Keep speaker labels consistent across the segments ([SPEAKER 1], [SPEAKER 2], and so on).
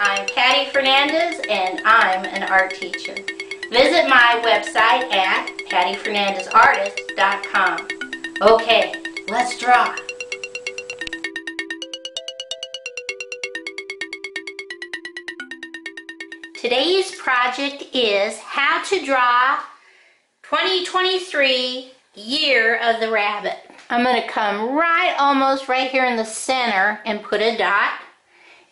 [SPEAKER 1] I'm Patty Fernandez and I'm an art teacher. Visit my website at pattyfernandezartist.com. Okay, let's draw. Today's project is how to draw 2023 year of the rabbit. I'm going to come right almost right here in the center and put a dot.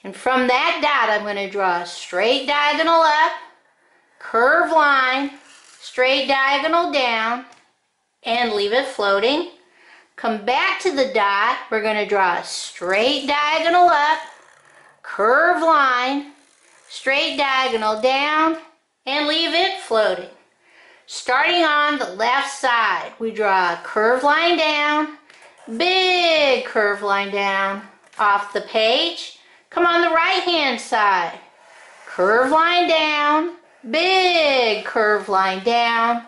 [SPEAKER 1] And from that dot, I'm going to draw a straight diagonal up, curve line, straight diagonal down, and leave it floating. Come back to the dot. We're going to draw a straight diagonal up, curve line, straight diagonal down, and leave it floating. Starting on the left side, we draw a curved line down, big curved line down off the page. Come on the right hand side, curved line down, big curved line down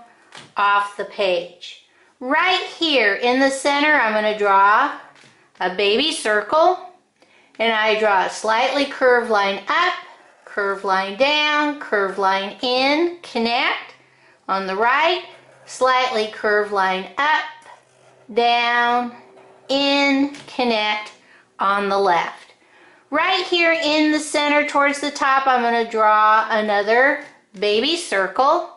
[SPEAKER 1] off the page. Right here in the center, I'm going to draw a baby circle and I draw a slightly curved line up, curved line down, curved line in, connect, on the right, slightly curved line up, down, in, connect on the left. Right here in the center towards the top, I'm going to draw another baby circle.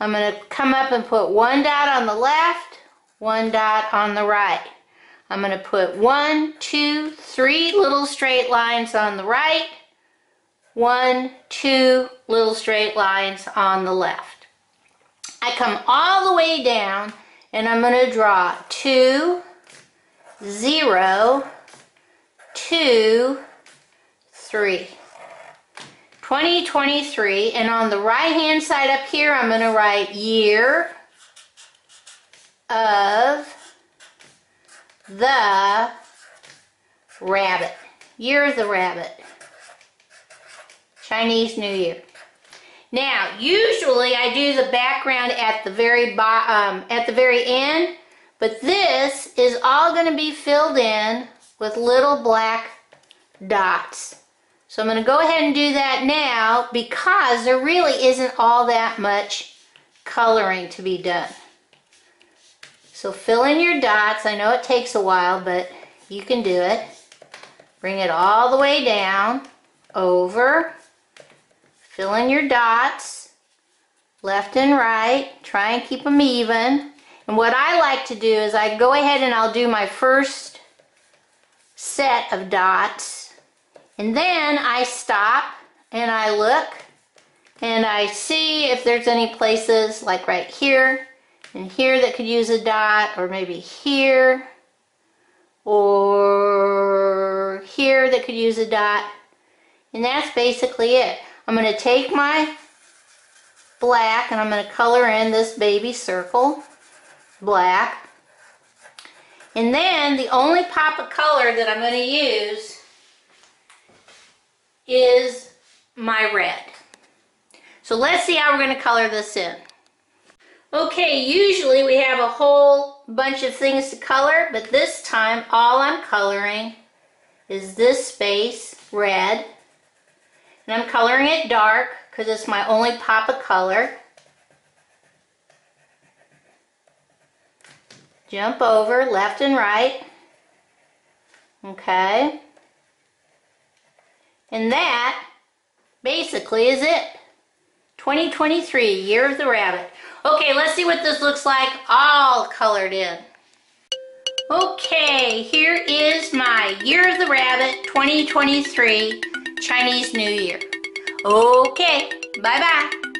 [SPEAKER 1] I'm going to come up and put one dot on the left, one dot on the right. I'm going to put one, two, three little straight lines on the right, one, two little straight lines on the left. I come all the way down and I'm going to draw two, zero, two, three. 2023 and on the right hand side up here I'm going to write year of the rabbit. Year of the rabbit. Chinese New Year. Now, usually I do the background at the very um, at the very end, but this is all going to be filled in with little black dots. So I'm going to go ahead and do that now because there really isn't all that much coloring to be done. So fill in your dots. I know it takes a while, but you can do it. Bring it all the way down, over, Fill in your dots, left and right. Try and keep them even. And what I like to do is I go ahead and I'll do my first set of dots. And then I stop and I look and I see if there's any places like right here and here that could use a dot or maybe here or here that could use a dot. And that's basically it. I'm going to take my black and I'm going to color in this baby circle black. And then the only pop of color that I'm going to use is my red. So let's see how we're going to color this in. Okay, usually we have a whole bunch of things to color, but this time all I'm coloring is this space red and I'm coloring it dark because it's my only pop of color. Jump over left and right. Okay. And that basically is it. 2023, Year of the Rabbit. Okay, let's see what this looks like all colored in. Okay, here is my Year of the Rabbit 2023 Chinese New Year. Okay, bye-bye.